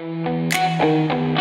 Música